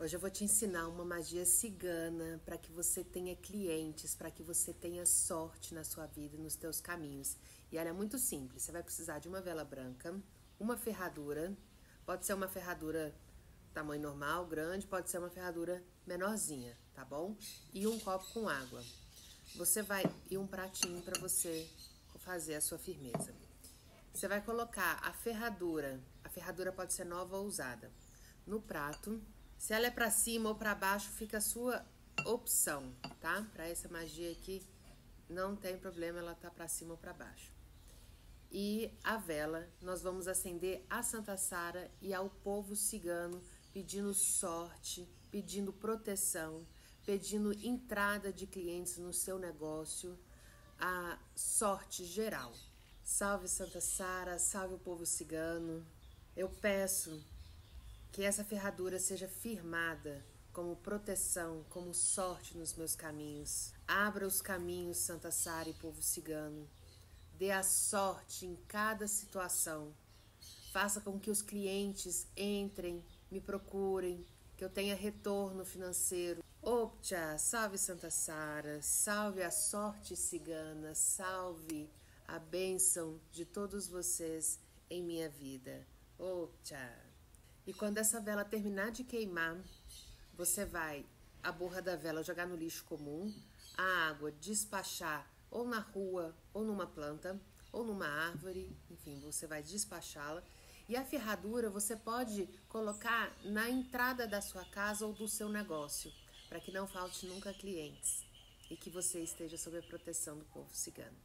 Hoje eu vou te ensinar uma magia cigana para que você tenha clientes, para que você tenha sorte na sua vida, nos teus caminhos. E ela é muito simples. Você vai precisar de uma vela branca, uma ferradura, pode ser uma ferradura tamanho normal, grande, pode ser uma ferradura menorzinha, tá bom? E um copo com água. Você vai e um pratinho para você fazer a sua firmeza. Você vai colocar a ferradura, a ferradura pode ser nova ou usada, no prato se ela é para cima ou para baixo, fica a sua opção, tá? Para essa magia aqui, não tem problema ela tá para cima ou para baixo. E a vela, nós vamos acender a Santa Sara e ao povo cigano, pedindo sorte, pedindo proteção, pedindo entrada de clientes no seu negócio, a sorte geral. Salve Santa Sara, salve o povo cigano. Eu peço que essa ferradura seja firmada como proteção, como sorte nos meus caminhos. Abra os caminhos, Santa Sara e povo cigano. Dê a sorte em cada situação. Faça com que os clientes entrem, me procurem, que eu tenha retorno financeiro. Opcha, salve Santa Sara, salve a sorte cigana, salve a bênção de todos vocês em minha vida. Opcha. E quando essa vela terminar de queimar, você vai a borra da vela jogar no lixo comum, a água despachar ou na rua, ou numa planta, ou numa árvore, enfim, você vai despachá-la. E a ferradura você pode colocar na entrada da sua casa ou do seu negócio, para que não falte nunca clientes e que você esteja sob a proteção do povo cigano.